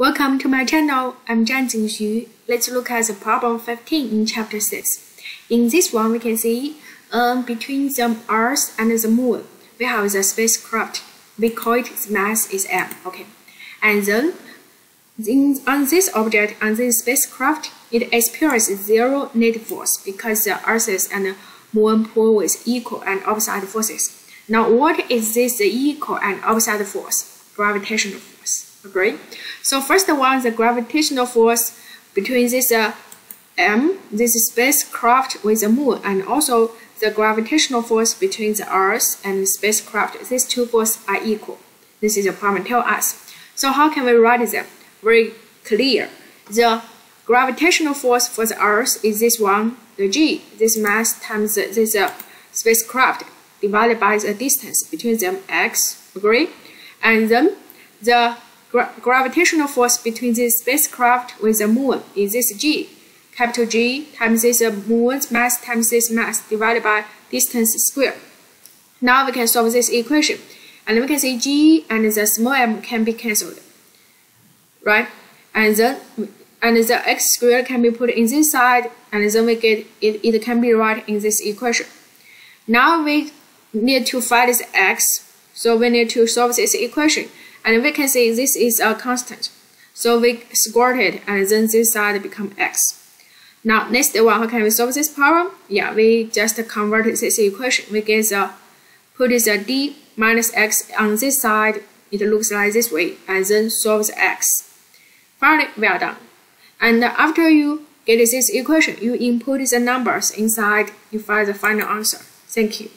Welcome to my channel. I'm Zhangjin Xu. Let's look at the problem 15 in chapter 6. In this one, we can see um, between the Earth and the Moon, we have the spacecraft. We call it its mass is m. Okay, and then in, on this object, on this spacecraft, it experiences zero net force because the Earth's and Moon pull with equal and opposite forces. Now, what is this equal and opposite force? Gravitational force. Agree? So first one, the gravitational force between this uh, M, this spacecraft with the moon, and also the gravitational force between the Earth and the spacecraft. These two forces are equal. This is a problem tell us. So how can we write them? Very clear. The gravitational force for the Earth is this one, the g, this mass times this uh, spacecraft divided by the distance between them x, agree? And then the gra gravitational force between this spacecraft with the moon is this g, capital G times this moon's mass times this mass divided by distance squared. Now we can solve this equation. And we can see g and the small m can be cancelled, right? And then and the x squared can be put in this side, and then we get it, it can be right in this equation. Now we need to find this x, so we need to solve this equation. And we can see this is a constant. So we square it, and then this side become x. Now, next one, how can we solve this problem? Yeah, we just convert this equation. We get the, put the d minus x on this side. It looks like this way, and then solve the x. Finally, we are done. And after you get this equation, you input the numbers inside, you find the final answer. Thank you.